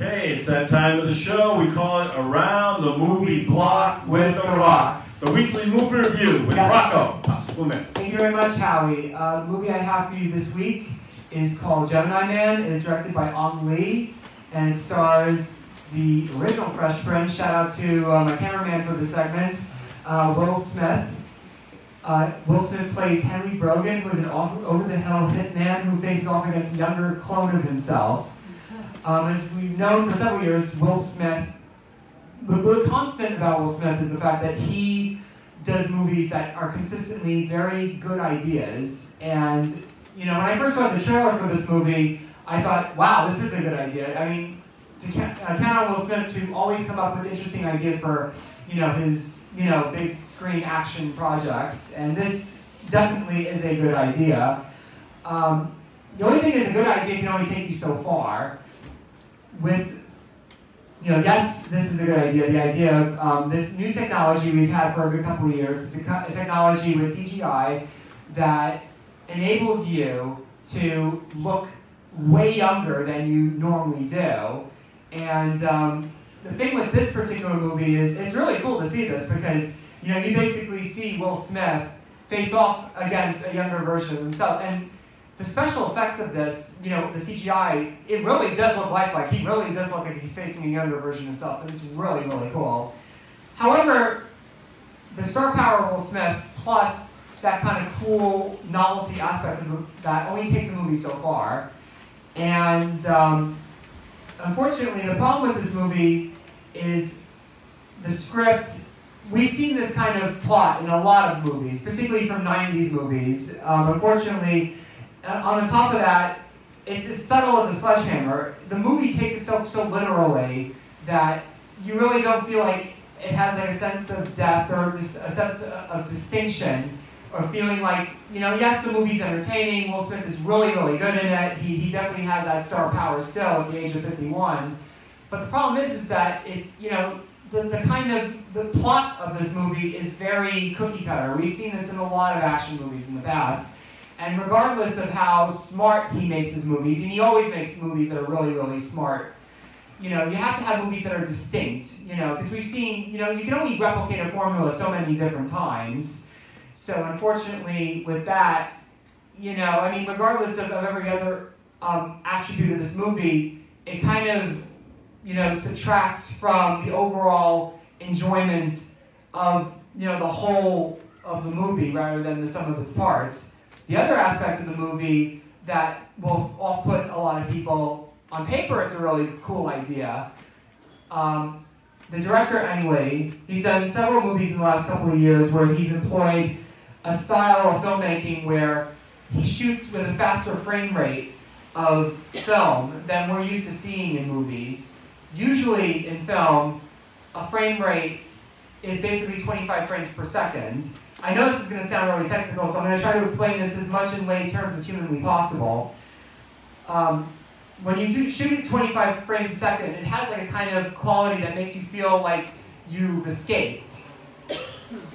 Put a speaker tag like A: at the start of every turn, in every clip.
A: Okay, it's that time of the show. We call it Around the Movie Block with The Rock. The weekly movie review with
B: Yes.
A: Rocco Pasquale.
B: Thank you very much, Howie. Uh, the movie I have for you this week is called Gemini Man. It is directed by Ang Lee, and it stars the original Fresh Prince. Shout out to uh, my cameraman for the segment, uh, Will Smith. Uh, Will Smith plays Henry Brogan, who is an over-the-hill hitman who faces off against a younger clone of himself. Um, as we've known for several years, Will Smith, the, the constant about Will Smith is the fact that he does movies that are consistently very good ideas. And, you know, when I first saw the trailer for this movie, I thought, wow, this is a good idea. I mean, to uh, count on Will Smith to always come up with interesting ideas for, you know, his, you know, big screen action projects. And this definitely is a good idea. Um, the only thing is a good idea can only take you so far. With you know, yes, this is a good idea. The idea of um, this new technology we've had for a good couple of years. It's a, a technology with CGI that enables you to look way younger than you normally do. And um, the thing with this particular movie is it's really cool to see this because you know you basically see Will Smith face off against a younger version of himself. And the special effects of this, you know, the CGI, it really does look lifelike. He really does look like he's facing a younger version of himself, and it's really, really cool. However, the star power of Will Smith plus that kind of cool novelty aspect of that only takes a movie so far. And um, unfortunately, the problem with this movie is the script. We've seen this kind of plot in a lot of movies, particularly from 90s movies. Um, unfortunately, on the top of that, it's as subtle as a sledgehammer. The movie takes itself so literally that you really don't feel like it has like a sense of depth or a sense of distinction or feeling like, you know, yes, the movie's entertaining. Will Smith is really, really good in it. He, he definitely has that star power still at the age of 51. But the problem is, is that it's, you know, the, the kind of, the plot of this movie is very cookie cutter. We've seen this in a lot of action movies in the past. And regardless of how smart he makes his movies, and he always makes movies that are really, really smart, you know, you have to have movies that are distinct, you know, because we've seen, you know, you can only replicate a formula so many different times. So unfortunately, with that, you know, I mean, regardless of, of every other um, attribute of this movie, it kind of, you know, subtracts from the overall enjoyment of, you know, the whole of the movie rather than the sum of its parts. The other aspect of the movie that will off-put a lot of people, on paper it's a really cool idea. Um, the director, anyway, he's done several movies in the last couple of years where he's employed a style of filmmaking where he shoots with a faster frame rate of film than we're used to seeing in movies. Usually in film, a frame rate is basically 25 frames per second. I know this is going to sound really technical, so I'm going to try to explain this as much in lay terms as humanly possible. Um, when you do shoot at 25 frames a second, it has like a kind of quality that makes you feel like you've escaped.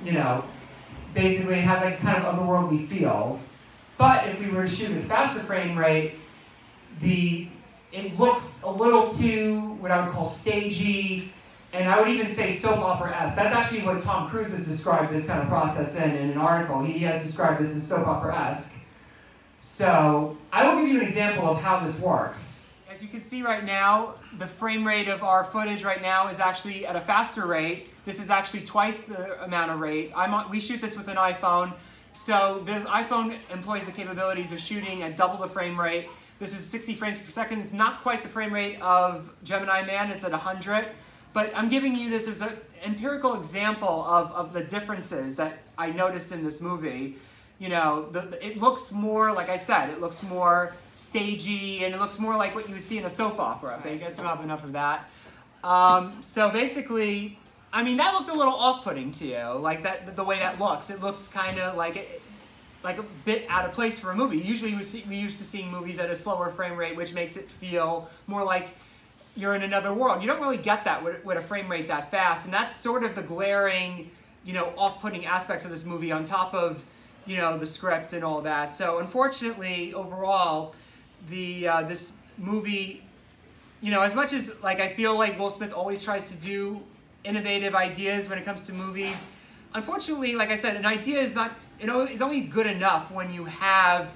B: You know, basically it has like a kind of otherworldly feel. But if we were to shoot at a faster frame rate, the it looks a little too what I would call stagey, and I would even say soap opera-esque. That's actually what Tom Cruise has described this kind of process in in an article. He has described this as soap opera-esque. So I will give you an example of how this works. As you can see right now, the frame rate of our footage right now is actually at a faster rate. This is actually twice the amount of rate. On, we shoot this with an iPhone. So the iPhone employs the capabilities of shooting at double the frame rate. This is 60 frames per second. It's not quite the frame rate of Gemini Man, it's at 100. But I'm giving you this as an empirical example of, of the differences that I noticed in this movie. You know, the, it looks more, like I said, it looks more stagey and it looks more like what you would see in a soap opera. But guess we'll have enough of that. Um, so basically, I mean, that looked a little off-putting to you, like that, the, the way that looks. It looks kind of like it, like a bit out of place for a movie. Usually, we see, we used to seeing movies at a slower frame rate, which makes it feel more like you're in another world. You don't really get that with, with a frame rate that fast, and that's sort of the glaring, you know, off-putting aspects of this movie on top of, you know, the script and all that. So unfortunately, overall, the uh, this movie you know, as much as like I feel like Will Smith always tries to do innovative ideas when it comes to movies, unfortunately, like I said, an idea is not you know is only good enough when you have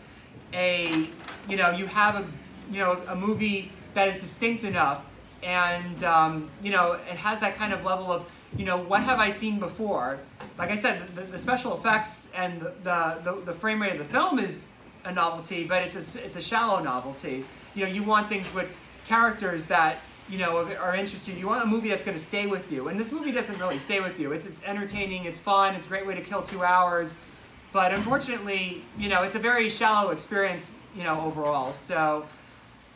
B: a you know you have a you know a movie that is distinct enough and um, you know it has that kind of level of you know what have I seen before. Like I said, the, the special effects and the, the, the frame rate of the film is a novelty, but it's a it's a shallow novelty. You know, you want things with characters that you know are interesting. You want a movie that's going to stay with you, and this movie doesn't really stay with you. It's it's entertaining, it's fun, it's a great way to kill two hours, but unfortunately, you know, it's a very shallow experience. You know, overall. So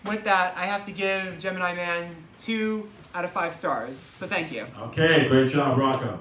B: with that, I have to give Gemini Man two out of five stars. So thank you.
A: Okay, great job, Rocco.